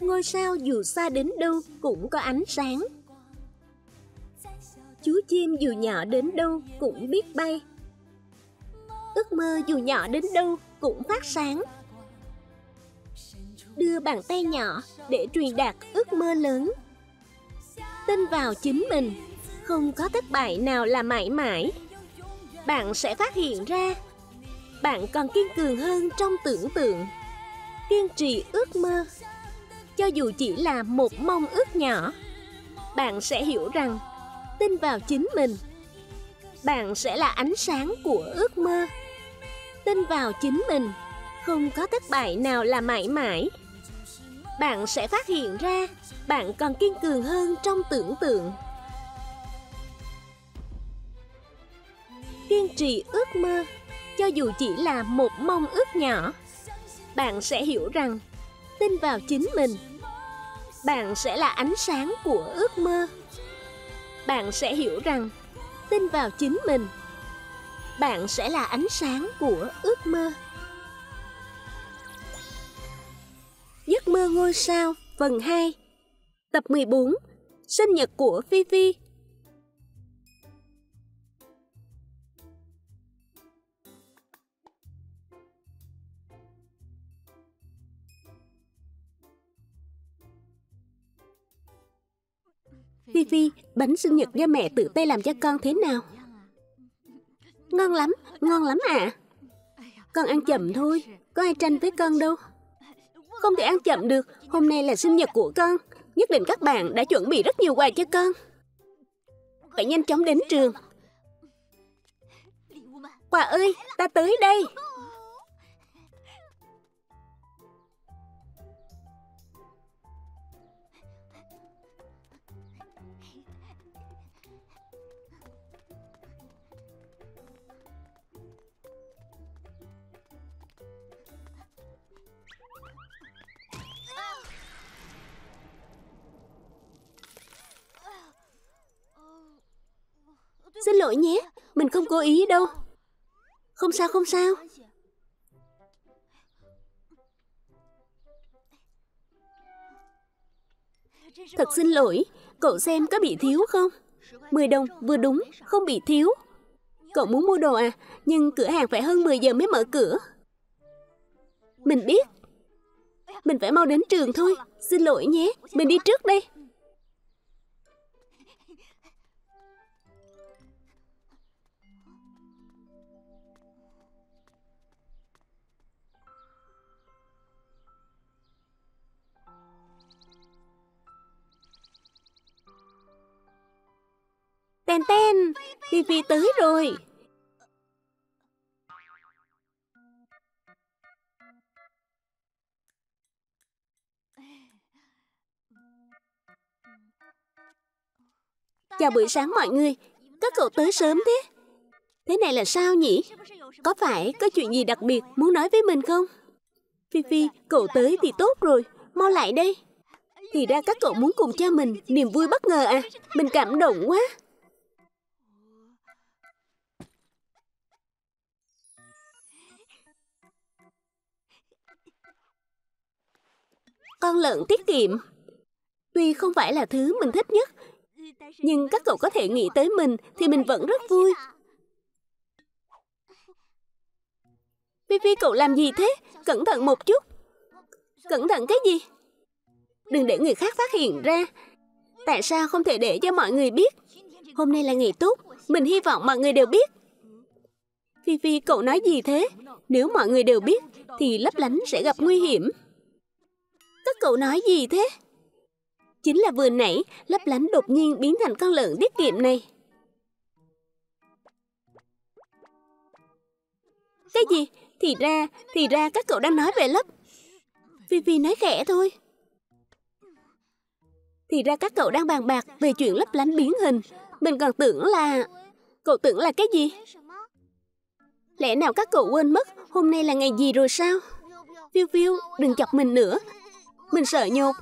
Ngôi sao dù xa đến đâu cũng có ánh sáng. Chú chim dù nhỏ đến đâu cũng biết bay. Ước mơ dù nhỏ đến đâu cũng phát sáng. Đưa bàn tay nhỏ để truyền đạt ước mơ lớn. Tin vào chính mình, không có thất bại nào là mãi mãi. Bạn sẽ phát hiện ra bạn còn kiên cường hơn trong tưởng tượng. Kiên trì ước mơ cho dù chỉ là một mong ước nhỏ, bạn sẽ hiểu rằng tin vào chính mình, bạn sẽ là ánh sáng của ước mơ. Tin vào chính mình, không có thất bại nào là mãi mãi. Bạn sẽ phát hiện ra bạn còn kiên cường hơn trong tưởng tượng. Kiên trì ước mơ, cho dù chỉ là một mong ước nhỏ, bạn sẽ hiểu rằng tin vào chính mình. Bạn sẽ là ánh sáng của ước mơ. Bạn sẽ hiểu rằng tin vào chính mình, bạn sẽ là ánh sáng của ước mơ. Giấc mơ ngôi sao, phần 2 Tập 14 Sinh nhật của Phi Phi. Phi bánh sinh nhật do mẹ tự tay làm cho con thế nào? Ngon lắm, ngon lắm ạ. À. Con ăn chậm thôi, có ai tranh với con đâu. Không thể ăn chậm được, hôm nay là sinh nhật của con. Nhất định các bạn đã chuẩn bị rất nhiều quà cho con. Phải nhanh chóng đến trường. Quà ơi, ta tới đây. Xin lỗi nhé, mình không cố ý đâu. Không sao, không sao. Thật xin lỗi, cậu xem có bị thiếu không? 10 đồng vừa đúng, không bị thiếu. Cậu muốn mua đồ à, nhưng cửa hàng phải hơn 10 giờ mới mở cửa. Mình biết. Mình phải mau đến trường thôi. Xin lỗi nhé, mình đi trước đây. Ten ten, Phi Phi tới rồi. Chào buổi sáng mọi người, các cậu tới sớm thế. Thế này là sao nhỉ? Có phải có chuyện gì đặc biệt muốn nói với mình không? Phi Phi, cậu tới thì tốt rồi, mau lại đây. Thì ra các cậu muốn cùng cho mình niềm vui bất ngờ à? Mình cảm động quá. Con lợn tiết kiệm. Tuy không phải là thứ mình thích nhất, Nhưng các cậu có thể nghĩ tới mình Thì mình vẫn rất vui. Vivi cậu làm gì thế? Cẩn thận một chút. Cẩn thận cái gì? Đừng để người khác phát hiện ra. Tại sao không thể để cho mọi người biết? Hôm nay là ngày tốt, Mình hy vọng mọi người đều biết. Vivi cậu nói gì thế? Nếu mọi người đều biết, Thì lấp lánh sẽ gặp nguy hiểm các cậu nói gì thế? Chính là vừa nãy, lấp lánh đột nhiên biến thành con lợn tiết kiệm này. Cái gì? Thì ra, thì ra các cậu đang nói về lấp. Vivi nói khẽ thôi. Thì ra các cậu đang bàn bạc về chuyện lấp lánh biến hình. Mình còn tưởng là... Cậu tưởng là cái gì? Lẽ nào các cậu quên mất hôm nay là ngày gì rồi sao? Phiêu phiêu, đừng chọc mình nữa. Mình sợ nhột.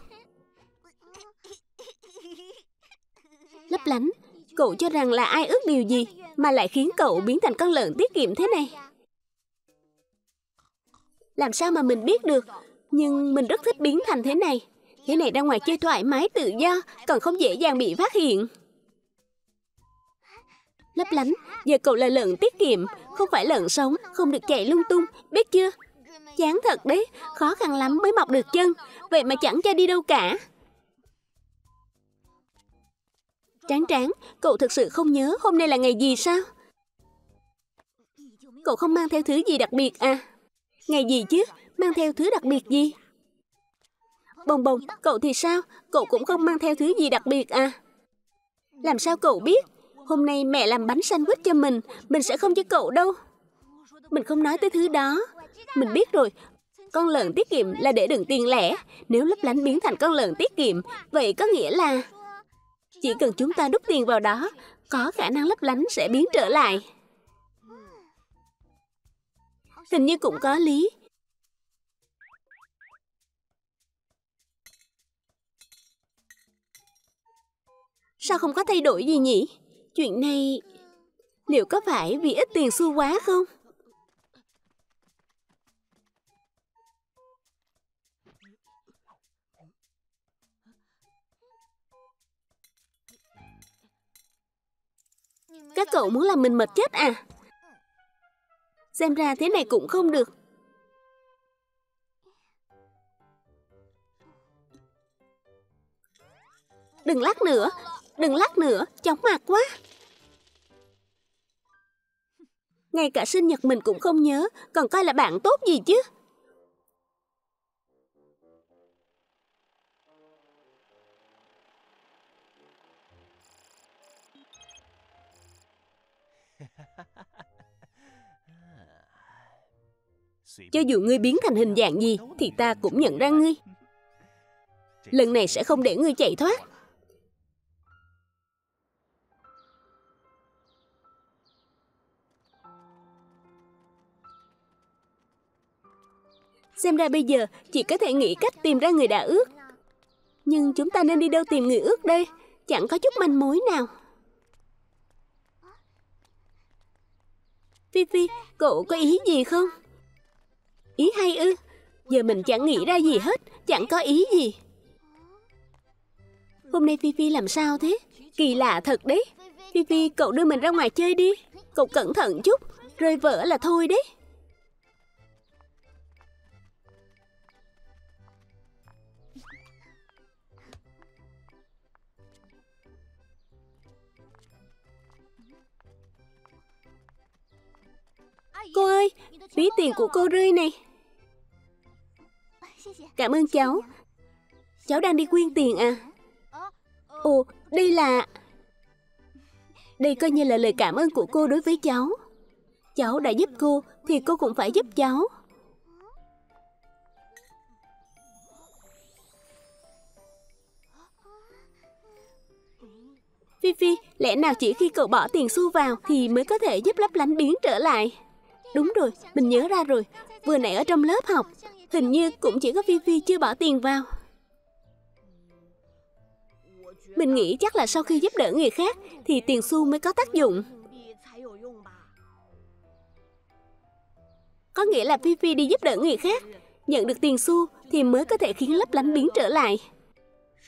Lấp lánh. Cậu cho rằng là ai ước điều gì Mà lại khiến cậu biến thành con lợn tiết kiệm thế này? Làm sao mà mình biết được? Nhưng mình rất thích biến thành thế này. Thế này ra ngoài chơi thoải mái tự do, còn không dễ dàng bị phát hiện. Lấp lánh, giờ cậu là lợn tiết kiệm, không phải lợn sống, không được chạy lung tung, biết chưa? Chán thật đấy, khó khăn lắm mới mọc được chân, vậy mà chẳng cho đi đâu cả. Tráng tráng, cậu thực sự không nhớ hôm nay là ngày gì sao? Cậu không mang theo thứ gì đặc biệt à? Ngày gì chứ? Mang theo thứ đặc biệt gì? Bồng bồng, cậu thì sao? Cậu cũng không mang theo thứ gì đặc biệt à? Làm sao cậu biết? Hôm nay mẹ làm bánh sandwich cho mình, mình sẽ không cho cậu đâu. Mình không nói tới thứ đó. Mình biết rồi, con lợn tiết kiệm là để đựng tiền lẻ. Nếu lấp lánh biến thành con lợn tiết kiệm, vậy có nghĩa là... Chỉ cần chúng ta đút tiền vào đó, có khả năng lấp lánh sẽ biến trở lại. Hình như cũng có lý. Sao không có thay đổi gì nhỉ? Chuyện này... Liệu có phải vì ít tiền xu quá không? Cậu muốn làm mình mệt chết à? Xem ra thế này cũng không được. Đừng lắc nữa, đừng lắc nữa, chóng mặt quá. Ngay cả sinh nhật mình cũng không nhớ, còn coi là bạn tốt gì chứ. Cho dù ngươi biến thành hình dạng gì Thì ta cũng nhận ra ngươi. Lần này sẽ không để ngươi chạy thoát. Xem ra bây giờ chỉ có thể nghĩ cách tìm ra người đã ước. Nhưng chúng ta nên đi đâu tìm người ước đây? Chẳng có chút manh mối nào. Phi Phi, cậu có ý gì không? Ý hay ư? Giờ mình chẳng nghĩ ra gì hết, chẳng có ý gì. Hôm nay Phi Phi làm sao thế? Kỳ lạ thật đấy. Phi Phi, cậu đưa mình ra ngoài chơi đi. Cậu cẩn thận chút, rơi vỡ là thôi đấy. Cô ơi, ví tiền của cô rơi này. Cảm ơn cháu. Cháu đang đi quyên tiền à? Ồ, đây là... Đây coi như là lời cảm ơn của cô đối với cháu. Cháu đã giúp cô thì cô cũng phải giúp cháu. Phi Phi, lẽ nào chỉ khi cậu bỏ tiền xu vào thì mới có thể giúp lấp lánh biến trở lại? Đúng rồi, mình nhớ ra rồi. Vừa nãy ở trong lớp học, hình như cũng chỉ có Phi Phi chưa bỏ tiền vào. Mình nghĩ chắc là sau khi giúp đỡ người khác thì tiền xu mới có tác dụng. Có nghĩa là Phi Phi đi giúp đỡ người khác, nhận được tiền xu thì mới có thể khiến lấp lánh biến trở lại.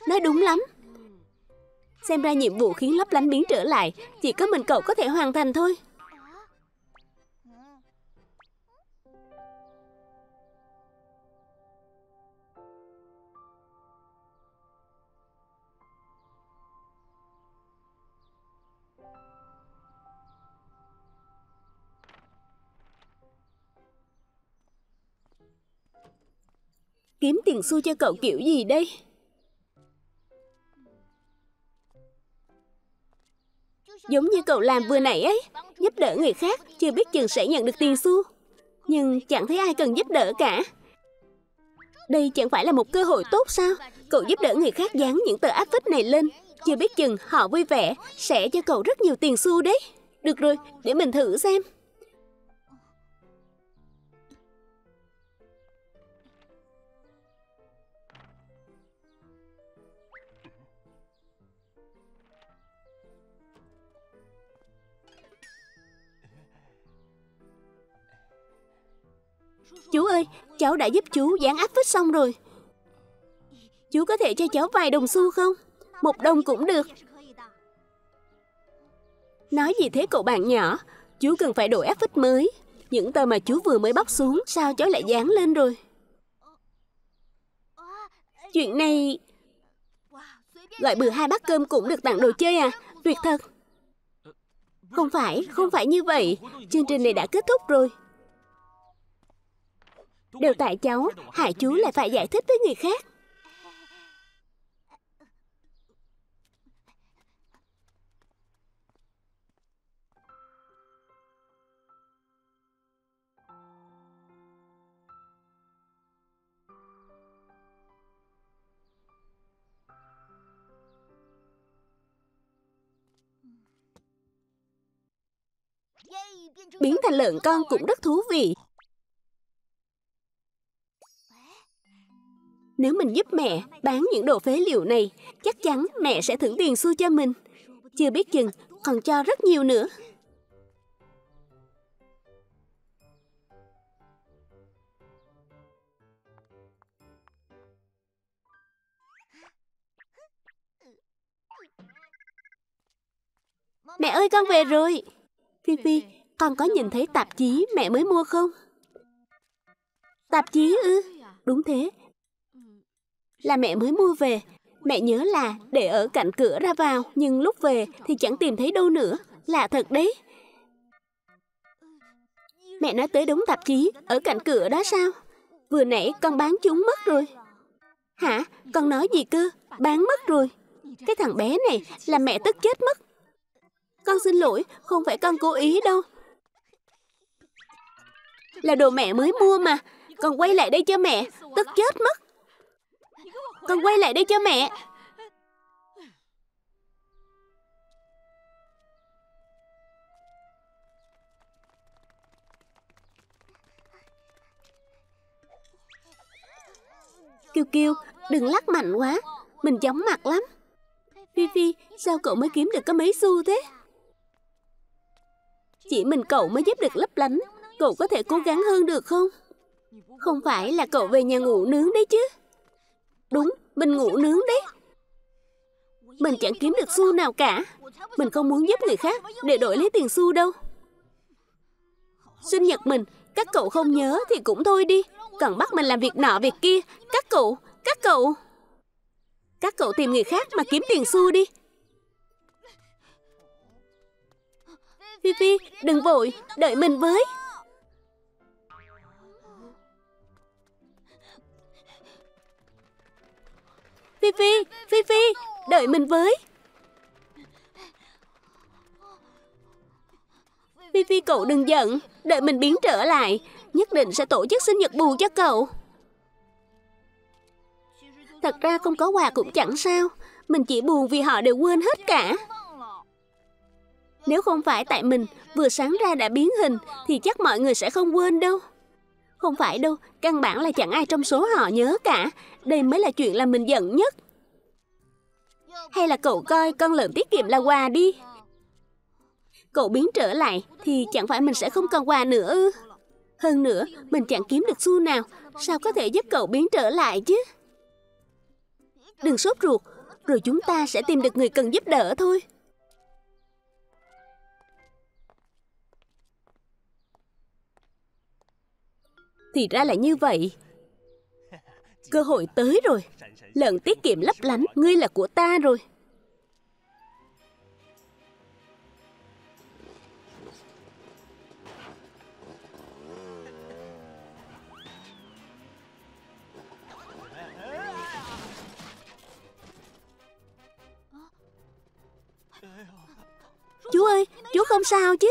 Nói đúng lắm. Xem ra nhiệm vụ khiến lấp lánh biến trở lại chỉ có mình cậu có thể hoàn thành thôi. Kiếm tiền xu cho cậu kiểu gì đây? Giống như cậu làm vừa nãy ấy, giúp đỡ người khác, chưa biết chừng sẽ nhận được tiền xu. Nhưng chẳng thấy ai cần giúp đỡ cả. Đây chẳng phải là một cơ hội tốt sao? Cậu giúp đỡ người khác dán những tờ áp phích này lên. Chưa biết chừng họ vui vẻ, sẽ cho cậu rất nhiều tiền xu đấy. Được rồi, để mình thử xem. Chú ơi, cháu đã giúp chú dán áp phích xong rồi. Chú có thể cho cháu vài đồng xu không? Một đồng cũng được. Nói gì thế cậu bạn nhỏ? Chú cần phải đổi áp phích mới. Những tờ mà chú vừa mới bóc xuống, sao cháu lại dán lên rồi? Chuyện này... Gọi bữa hai bát cơm cũng được tặng đồ chơi à? Tuyệt thật. Không phải, không phải như vậy. Chương trình này đã kết thúc rồi. Đều tại cháu, hại chú lại phải giải thích với người khác. Biến thành lợn con cũng rất thú vị. Nếu mình giúp mẹ bán những đồ phế liệu này, chắc chắn mẹ sẽ thưởng tiền xu cho mình. Chưa biết chừng, còn cho rất nhiều nữa. Mẹ ơi con về rồi Phi Phi Con có nhìn thấy tạp chí mẹ mới mua không Tạp chí ư Đúng thế là mẹ mới mua về. Mẹ nhớ là để ở cạnh cửa ra vào Nhưng lúc về thì chẳng tìm thấy đâu nữa. Lạ thật đấy. Mẹ nói tới đống tạp chí Ở cạnh cửa đó sao? Vừa nãy con bán chúng mất rồi. Hả? Con nói gì cơ? Bán mất rồi. Cái thằng bé này là mẹ tức chết mất. Con xin lỗi, không phải con cố ý đâu. Là đồ mẹ mới mua mà. Con quay lại đây cho mẹ, tức chết mất. Con quay lại đây cho mẹ. Kiều Kiều, đừng lắc mạnh quá, mình chóng mặt lắm. Phi Phi, sao cậu mới kiếm được có mấy xu thế? Chỉ mình cậu mới giúp được lấp lánh Cậu có thể cố gắng hơn được không Không phải là cậu về nhà ngủ nướng đấy chứ Đúng, mình ngủ nướng đấy. Mình chẳng kiếm được xu nào cả. Mình không muốn giúp người khác Để đổi lấy tiền xu đâu. Sinh nhật mình Các cậu không nhớ thì cũng thôi đi. Cần bắt mình làm việc nọ việc kia. Các cậu, các cậu. Các cậu tìm người khác mà kiếm tiền xu đi. Phi Phi, đừng vội, đợi mình với. Phi Phi, Phi Phi, đợi mình với. Phi Phi cậu đừng giận, đợi mình biến trở lại, nhất định sẽ tổ chức sinh nhật bù cho cậu. Thật ra không có quà cũng chẳng sao, mình chỉ buồn vì họ đều quên hết cả. Nếu không phải tại mình vừa sáng ra đã biến hình thì chắc mọi người sẽ không quên đâu. Không phải đâu, căn bản là chẳng ai trong số họ nhớ cả. Đây mới là chuyện làm mình giận nhất. Hay là cậu coi con lợn tiết kiệm là quà đi. Cậu biến trở lại thì chẳng phải mình sẽ không còn quà nữa ư. Hơn nữa, mình chẳng kiếm được xu nào, sao có thể giúp cậu biến trở lại chứ? Đừng sốt ruột, rồi chúng ta sẽ tìm được người cần giúp đỡ thôi. Thì ra là như vậy. Cơ hội tới rồi. Lợn tiết kiệm lấp lánh Ngươi là của ta rồi. Chú ơi, chú không sao chứ?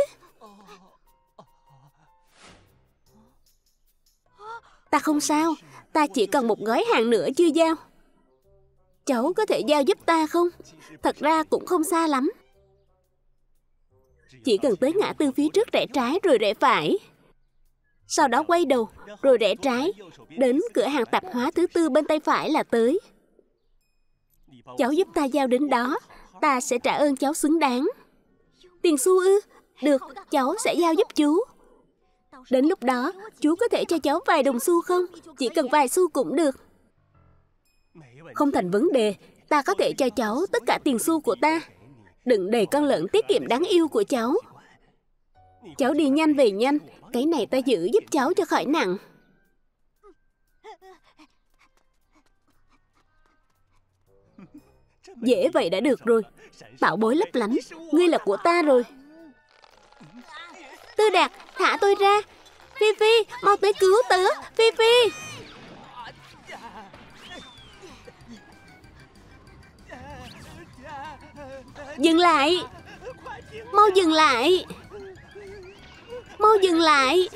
Ta không sao, ta chỉ cần một gói hàng nữa chưa giao. Cháu có thể giao giúp ta không? Thật ra cũng không xa lắm. Chỉ cần tới ngã tư phía trước rẽ trái rồi rẽ phải. Sau đó quay đầu, rồi rẽ trái, đến cửa hàng tạp hóa thứ tư bên tay phải là tới. Cháu giúp ta giao đến đó, ta sẽ trả ơn cháu xứng đáng. Tiền xu ư? Được, cháu sẽ giao giúp chú. Đến lúc đó, chú có thể cho cháu vài đồng xu không? Chỉ cần vài xu cũng được. Không thành vấn đề, ta có thể cho cháu tất cả tiền xu của ta. Đừng để con lợn tiết kiệm đáng yêu của cháu. Cháu đi nhanh về nhanh, cái này ta giữ giúp cháu cho khỏi nặng. Dễ vậy đã được rồi. Bảo bối lấp lánh, ngươi là của ta rồi. Tư Đạt, thả tôi ra. Phi Phi, mau tới cứu tớ. Phi Phi. Dừng lại. Mau dừng lại. Mau dừng lại.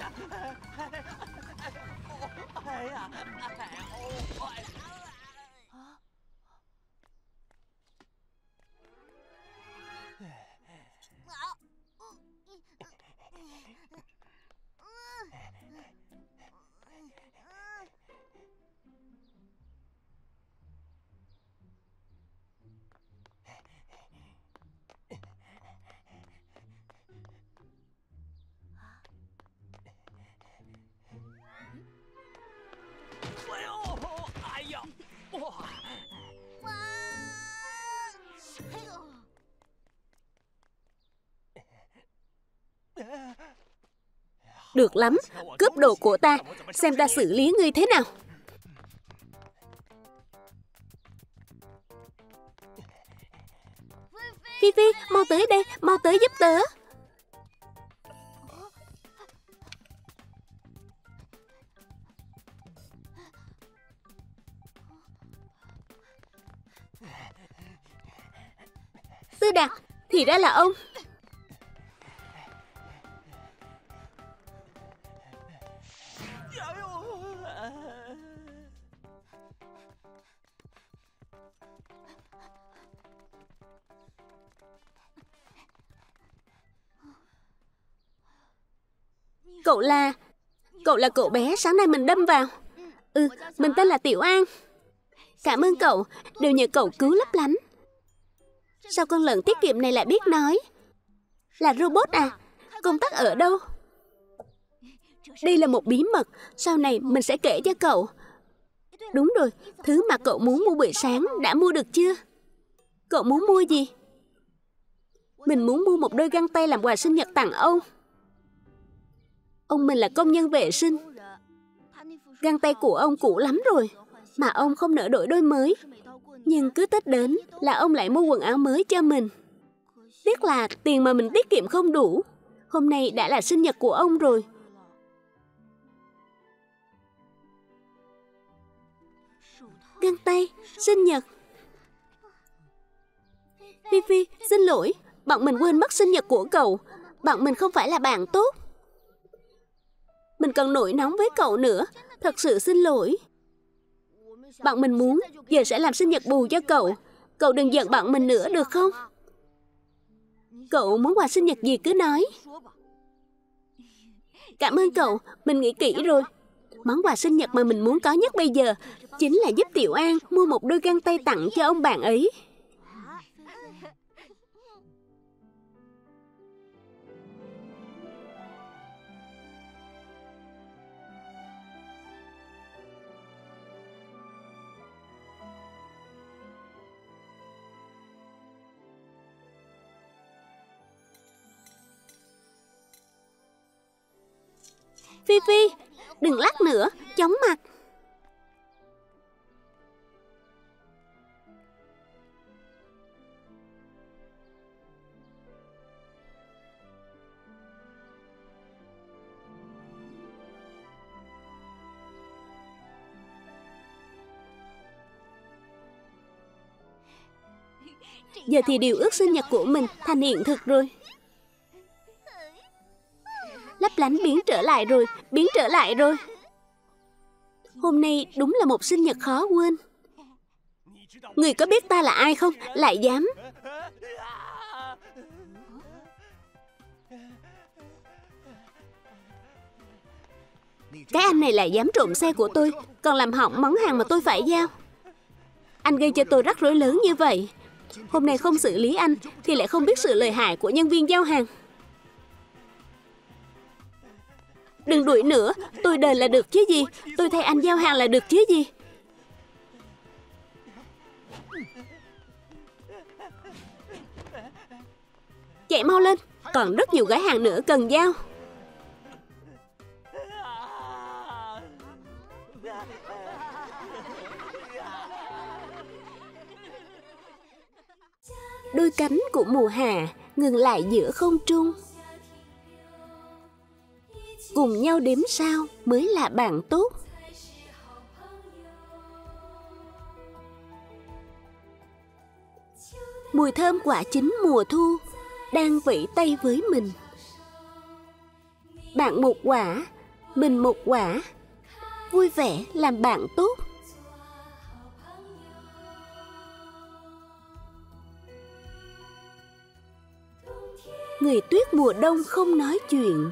Được lắm, cướp đồ của ta, xem ta xử lý ngươi thế nào. Phi Phi, mau tới đây, mau tới giúp tớ. Tư Đạt, thì ra là ông. Cậu là... Cậu là cậu bé sáng nay mình đâm vào. Ừ, mình tên là Tiểu An. Cảm ơn cậu, đều nhờ cậu cứu lấp lánh. Sao con lợn tiết kiệm này lại biết nói? Là robot à? Công tác ở đâu? Đây là một bí mật Sau này mình sẽ kể cho cậu. Đúng rồi, thứ mà cậu muốn mua buổi sáng đã mua được chưa Cậu muốn mua gì Mình muốn mua một đôi găng tay làm quà sinh nhật tặng ông Ông mình là công nhân vệ sinh. Găng tay của ông cũ lắm rồi, mà ông không nỡ đổi đôi mới. Nhưng cứ Tết đến là ông lại mua quần áo mới cho mình. Tiếc là tiền mà mình tiết kiệm không đủ. Hôm nay đã là sinh nhật của ông rồi. Găng tay, sinh nhật. Phi Phi, xin lỗi, bọn mình quên mất sinh nhật của cậu. Bọn mình không phải là bạn tốt. Mình còn nổi nóng với cậu nữa Thật sự xin lỗi Bạn mình muốn Giờ sẽ làm sinh nhật bù cho cậu Cậu đừng giận bạn mình nữa được không Cậu muốn quà sinh nhật gì cứ nói Cảm ơn cậu Mình nghĩ kỹ rồi Món quà sinh nhật mà mình muốn có nhất bây giờ Chính là giúp Tiểu An mua một đôi găng tay tặng cho ông bạn ấy. Phi Phi, đừng lắc nữa, chóng mặt. Giờ thì điều ước sinh nhật của mình thành hiện thực rồi lánh biến trở lại rồi, biến trở lại rồi. Hôm nay đúng là một sinh nhật khó quên. Người có biết ta là ai không? Lại dám. Cái anh này lại dám trộm xe của tôi, còn làm hỏng món hàng mà tôi phải giao. Anh gây cho tôi rắc rối lớn như vậy. Hôm nay không xử lý anh thì lại không biết sự lợi hại của nhân viên giao hàng. Đừng đuổi nữa Tôi đền là được chứ gì Tôi thay anh giao hàng là được chứ gì Chạy mau lên, còn rất nhiều gái hàng nữa cần giao. Đôi cánh của mùa hạ ngừng lại giữa không trung. Cùng nhau đếm sao mới là bạn tốt. Mùi thơm quả chín mùa thu đang vẫy tay với mình. Bạn một quả, mình một quả, vui vẻ làm bạn tốt. Người tuyết mùa đông không nói chuyện.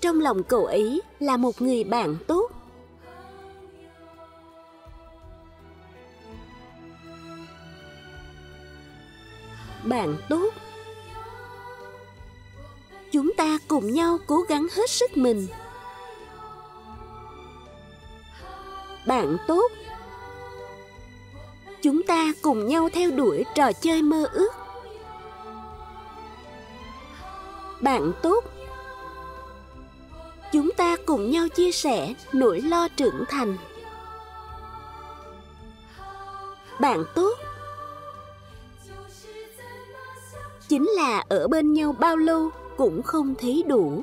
Trong lòng cậu ấy là một người bạn tốt. bạn tốt. Chúng ta cùng nhau cố gắng hết sức mình. Bạn tốt. Chúng ta cùng nhau theo đuổi trò chơi mơ ước. Bạn tốt chúng ta cùng nhau chia sẻ nỗi lo trưởng thành. Bạn tốt. Chính là ở bên nhau bao lâu cũng không thấy đủ.